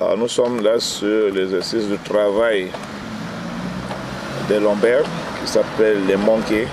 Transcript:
Ah, nous sommes là sur l'exercice du travail des lombaires qui s'appelle les manqués.